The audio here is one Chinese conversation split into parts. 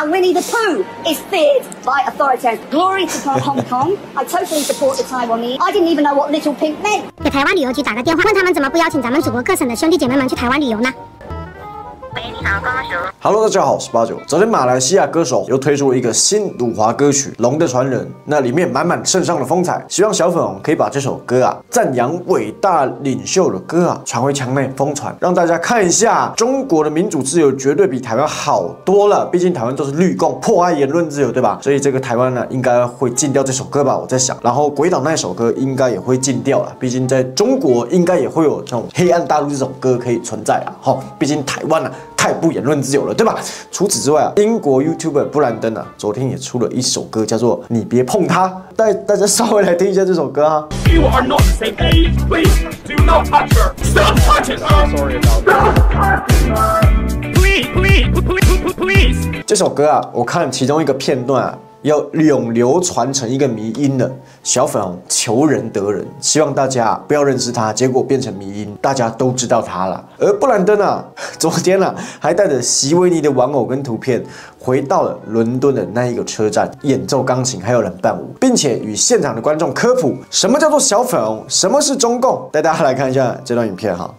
how Winnie the Pooh is feared by authoritarians. Glory to Hong Kong. I totally support the Taiwanese. I didn't even know what little pink meant. 给台湾旅游局打个电话，问他们怎么不邀请咱们祖国各省的兄弟姐妹们去台湾旅游呢？Hello，大家好，我是八九。昨天马来西亚歌手又推出了一个新辱华歌曲《龙的传人》，那里面满满圣上的风采，希望小粉红可以把这首歌啊，赞扬伟大领袖的歌啊，传回墙内疯传，让大家看一下中国的民主自由绝对比台湾好多了。毕竟台湾都是绿共，破害言论自由，对吧？所以这个台湾呢，应该会禁掉这首歌吧？我在想，然后鬼岛那首歌应该也会禁掉了。毕竟在中国应该也会有这种黑暗大陆这种歌可以存在啊。好，毕竟台湾呢。太不言论自由了，对吧？除此之外啊，英国 YouTuber 布兰登啊，昨天也出了一首歌，叫做《你别碰他》，带大家稍微来听一下这首歌哈。这首歌啊，我看其中一个片段啊。要永流传成一个迷音的，小粉红求人得人，希望大家不要认识他，结果变成迷音，大家都知道他了。而布兰登啊，昨天啊，还带着席维尼的玩偶跟图片，回到了伦敦的那一个车站，演奏钢琴，还有人伴舞，并且与现场的观众科普什么叫做小粉红，什么是中共。带大家来看一下这段影片哈。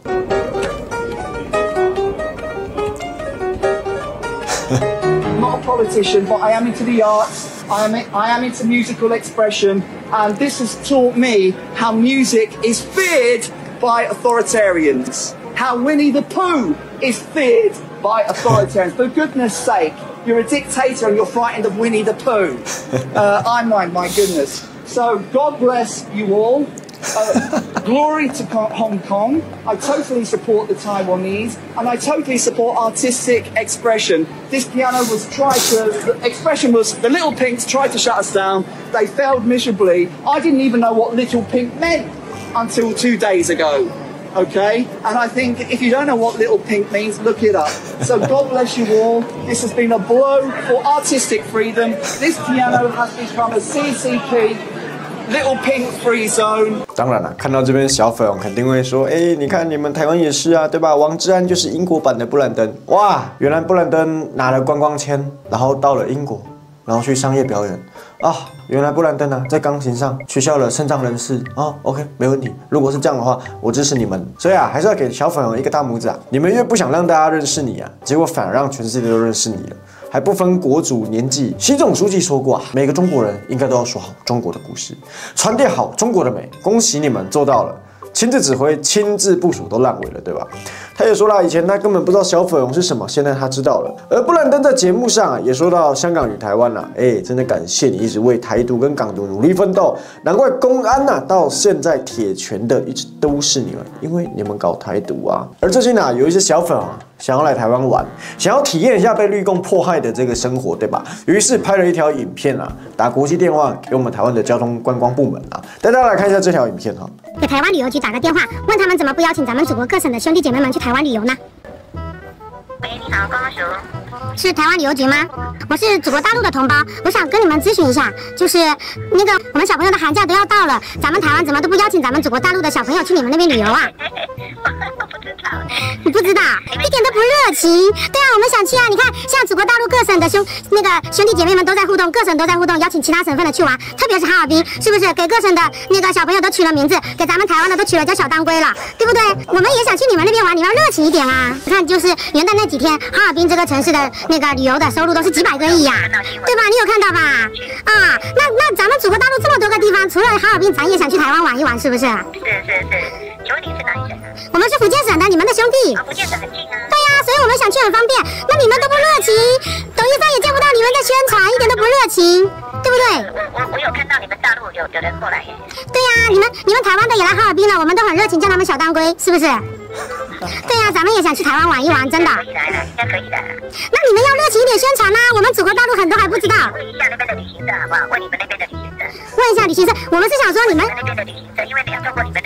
Not a politician, but I am into the arts. I am, I am into musical expression, and this has taught me how music is feared by authoritarians. How Winnie the Pooh is feared by authoritarians. For goodness sake, you're a dictator and you're frightened of Winnie the Pooh. Uh, I'm mine, my goodness. So God bless you all. Uh, glory to Hong Kong. I totally support the Taiwanese, and I totally support artistic expression. This piano was tried to, the expression was, the Little Pinks tried to shut us down. They failed miserably. I didn't even know what Little Pink meant until two days ago. Okay? And I think if you don't know what Little Pink means, look it up. So God bless you all. This has been a blow for artistic freedom. This piano has become a CCP Little Pink Free Zone。当然了，看到这边小粉，肯定会说：“哎，你看你们台湾也是啊，对吧？”王志安就是英国版的布兰登。哇，原来布兰登拿了观光签，然后到了英国，然后去商业表演啊。原来布兰登呢，在钢琴上取消了肾脏人士啊。OK，没问题。如果是这样的话，我支持你们。所以啊，还是要给小粉一个大拇指啊！你们越不想让大家认识你啊，结果反而让全世界都认识你了。还不分国主年纪，习总书记说过啊，每个中国人应该都要说好中国的故事，传递好中国的美。恭喜你们做到了，亲自指挥、亲自部署都烂尾了，对吧？他也说了，以前他根本不知道小粉红是什么，现在他知道了。而布兰登在节目上啊，也说到香港与台湾呐，哎，真的感谢你一直为台独跟港独努力奋斗，难怪公安呐到现在铁拳的一直都是你们，因为你们搞台独啊。而最近啊，有一些小粉啊。想要来台湾玩，想要体验一下被绿共迫害的这个生活，对吧？于是拍了一条影片啊，打国际电话给我们台湾的交通观光部门啊，带大家来看一下这条影片哈。给台湾旅游局打个电话，问他们怎么不邀请咱们祖国各省的兄弟姐妹们去台湾旅游呢？喂，你好。是台湾旅游局吗？我是祖国大陆的同胞，我想跟你们咨询一下，就是那个我们小朋友的寒假都要到了，咱们台湾怎么都不邀请咱们祖国大陆的小朋友去你们那边旅游啊？你不知道，一点都不热情。对啊，我们想去啊！你看，像祖国大陆各省的兄那个兄弟姐妹们都在互动，各省都在互动，邀请其他省份的去玩，特别是哈尔滨，是不是给各省的那个小朋友都取了名字，给咱们台湾的都取了叫小当归了，对不对？我们也想去你们那边玩，你要热情一点啊！你看，就是元旦那几天，哈尔滨这个城市的那个旅游的收入都是几百个亿呀，对吧？你有看到吧？啊，那那咱们祖国大陆这么多个地方，除了哈尔滨，咱也想去台湾玩一玩，是不是？是是是。我们是福建省的，你们的兄弟。福建省很近啊。对呀，所以我们想去很方便。那你们都不热情，抖音上也见不到你们的宣传，一点都不热情，对不对？我我我有看到你们大陆有有人过来耶。对呀，你们你们台湾的也来哈尔滨了，我们都很热情，叫他们小当归，是不是？对呀，咱们也想去台湾玩一玩，真的。可以来的，应该可以的。那你们要热情一点宣传呐，我们祖国大陆很多还不知道。问一下那边的旅行社好不好？问你们那边的旅行社。问一下旅行社，我们是想说你们那边的旅行社，因为没有做过你们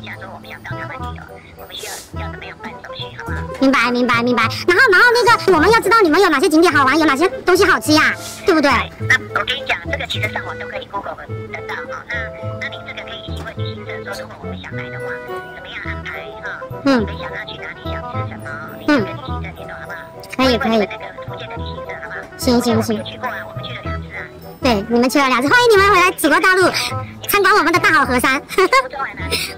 旅行社，你问一下说我们想到台湾旅游，我们需要要怎么样办手续，好不好？明白明白明白。然后然后那个我们要知道你们有哪些景点好玩，有哪些东西好吃呀，对不对？那我跟你讲，这个其实上网都可以 Google 得到啊。那那你这个可以询问旅行社说，如果我们想来的话，怎么样安排哈？嗯。你们想要去哪里，想吃什么？嗯。旅行社联络，好不好？可以可以那个福建的旅行社，好不好？行行行我们去过啊，我们去了两次啊。对，你们去了两次，欢迎你们回来祖国大陆参观我们的大好河山。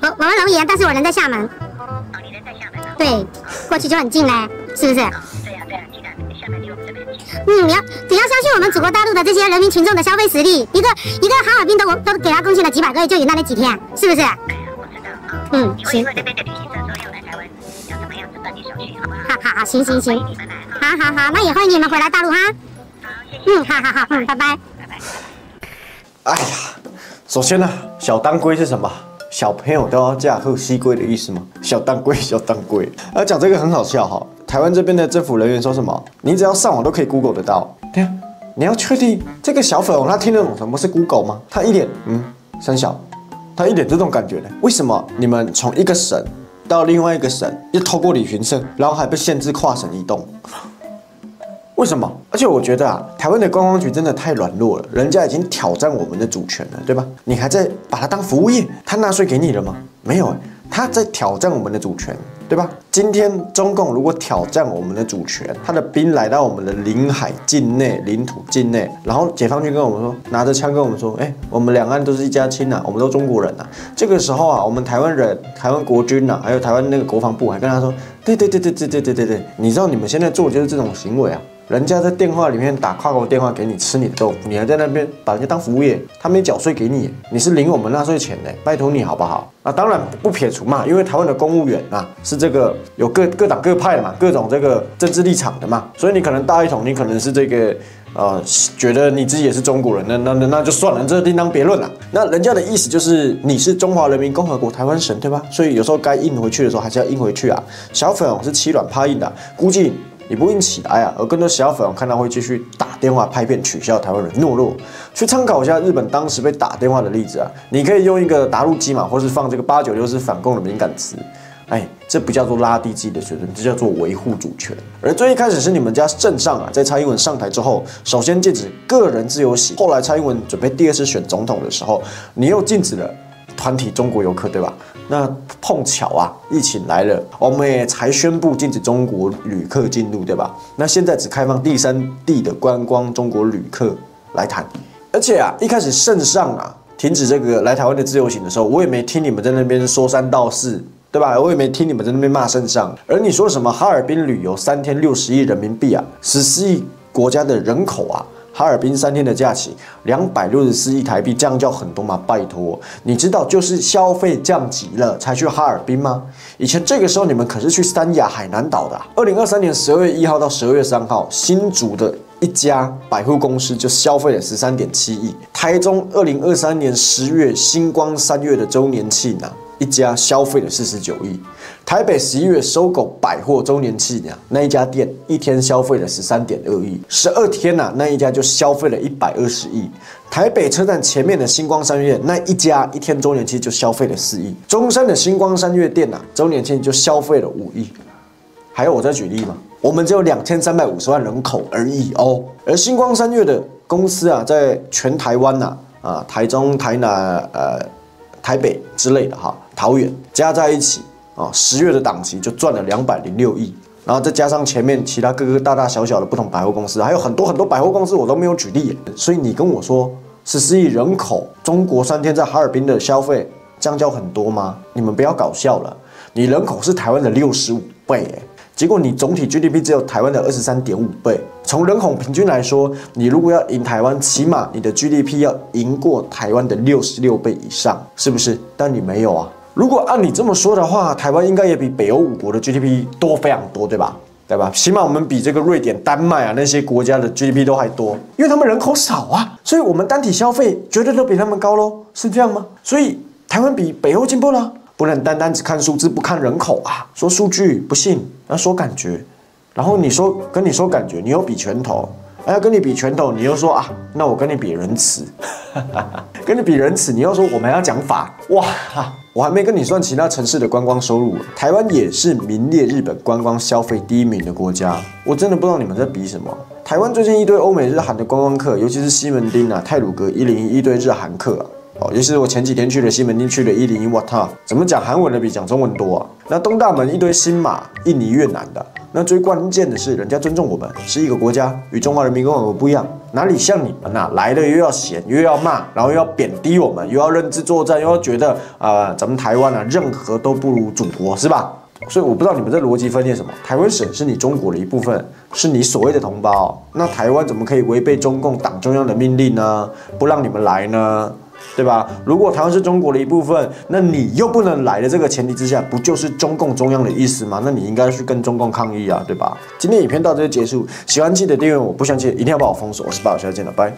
我 我们龙岩，但是我人在厦门。哦，你人在厦门啊？对，过去就很近嘞，是不是？哦，对啊，对啊，记得厦门离我们这边很近。嗯，你要你要相信我们祖国大陆的这些人民群众的消费实力，一个一个哈尔滨都都给他贡献了几百个亿，就有那里几天，是不是？哎呀，我知道啊。嗯你问一问那边的旅行社说要来台湾，要怎么样子办理手续，好不好？好好好，行行行欢迎，你们来哈。好好好，那也欢迎你们回来大陆哈。好，谢谢。嗯，好好好，嗯，拜拜。拜拜。哎呀，首先呢，小当归是什么？小朋友都要驾鹤西归的意思吗？小当归，小当归。而，讲这个很好笑哈。台湾这边的政府人员说什么？你只要上网都可以 Google 得到。对啊，你要确定这个小粉红他听得懂什么是 Google 吗？他一脸嗯，三小，他一点这种感觉呢。为什么你们从一个省到另外一个省，又透过旅行社，然后还被限制跨省移动？为什么？而且我觉得啊，台湾的观光局真的太软弱了，人家已经挑战我们的主权了，对吧？你还在把它当服务业？他纳税给你了吗？没有、欸，他在挑战我们的主权，对吧？今天中共如果挑战我们的主权，他的兵来到我们的领海境内、领土境内，然后解放军跟我们说，拿着枪跟我们说，哎、我们两岸都是一家亲呐、我们都中国人呐、这个时候啊，我们台湾人、台湾国军呐、还有台湾那个国防部还跟他说，对对对对对对对对对，你知道你们现在做的就是这种行为啊。人家在电话里面打跨国电话给你吃你的豆腐，你还在那边把人家当服务业，他没缴税给你，你是领我们纳税钱的，拜托你好不好？啊，当然不撇除嘛，因为台湾的公务员啊是这个有各各党各派的嘛，各种这个政治立场的嘛，所以你可能大一统，你可能是这个呃觉得你自己也是中国人，那那那那就算了，这另当别论了。那人家的意思就是你是中华人民共和国台湾省，对吧？所以有时候该印回去的时候还是要印回去啊。小粉红是欺软怕硬的，估计。你不硬起来啊！而更多小粉看到会继续打电话拍片取笑台湾人懦弱。去参考一下日本当时被打电话的例子啊，你可以用一个打入机嘛，或是放这个八九六是反共的敏感词。哎，这不叫做拉低自己的水准，这叫做维护主权。而最一开始是你们家镇上啊，在蔡英文上台之后，首先禁止个人自由行，后来蔡英文准备第二次选总统的时候，你又禁止了团体中国游客，对吧？那碰巧啊，疫情来了，我们也才宣布禁止中国旅客进入，对吧？那现在只开放第三地的观光中国旅客来谈，而且啊，一开始圣上啊停止这个来台湾的自由行的时候，我也没听你们在那边说三道四。对吧？我也没听你们在那边骂圣上，而你说什么哈尔滨旅游三天六十亿人民币啊，十四亿国家的人口啊，哈尔滨三天的假期，两百六十四亿台币，这样叫很多吗？拜托，你知道就是消费降级了才去哈尔滨吗？以前这个时候你们可是去三亚海南岛的、二零二三年十二月一号到十二月三号，新竹的一家百货公司就消费了十三点七亿。台中二零二三年十月星光三月的周年庆啊。一家消费了四十九亿，台北十一月搜狗百货周年庆啊，那一家店一天消费了十三点二亿，十二天呐、那一家就消费了一百二十亿。台北车站前面的星光三月那一家一天周年庆就消费了四亿，中山的星光三月店呐、周年庆就消费了五亿。还有我再举例嘛，我们只有两千三百五十万人口而已哦，而星光三月的公司啊，在全台湾呐啊，啊，台中、台南呃。台北之类的哈，桃园加在一起啊，十月的档期就赚了两百零六亿，然后再加上前面其他各个大大小小的不同百货公司，还有很多很多百货公司我都没有举例，所以你跟我说十四亿人口，中国三天在哈尔滨的消费，这样叫很多吗？你们不要搞笑了，你人口是台湾的六十五倍。结果你总体 GDP 只有台湾的二十三点五倍。从人口平均来说，你如果要赢台湾，起码你的 GDP 要赢过台湾的六十六倍以上，是不是？但你没有啊。如果按你这么说的话，台湾应该也比北欧五国的 GDP 多非常多，对吧？对吧？起码我们比这个瑞典、丹麦啊那些国家的 GDP 都还多，因为他们人口少啊，所以我们单体消费绝对都比他们高喽，是这样吗？所以台湾比北欧进步了。不能单单只看数字不看人口啊！说数据不信，要说感觉。然后你说跟你说感觉，你又比拳头，哎要跟你比拳头，你又说啊，那我跟你比仁慈，跟你比仁慈，你又说我们要讲法，哇！我还没跟你算其他城市的观光收入，台湾也是名列日本观光消费第一名的国家。我真的不知道你们在比什么。台湾最近一堆欧美日韩的观光客，尤其是西门町啊、泰鲁阁一零一一堆日韩客啊。哦，尤其是我前几天去了西门町，去了一零一，我操，怎么讲韩文的比讲中文多啊？那东大门一堆新马、印尼、越南的，那最关键的是，人家尊重我们，是一个国家，与中华人民共和国不一样，哪里像你们呐、来了又要嫌，又要骂，然后又要贬低我们，又要认知作战，又要觉得啊、咱们台湾啊，任何都不如祖国，是吧？所以我不知道你们这逻辑分裂什么？台湾省是你中国的一部分，是你所谓的同胞，那台湾怎么可以违背中共党中央的命令呢？不让你们来呢？对吧？如果台湾是中国的一部分，那你又不能来的这个前提之下，不就是中共中央的意思吗？那你应该去跟中共抗议啊，对吧？今天影片到这就结束，喜欢记得订阅我，不相信一定要把我封锁。我是八小，下次见了，拜。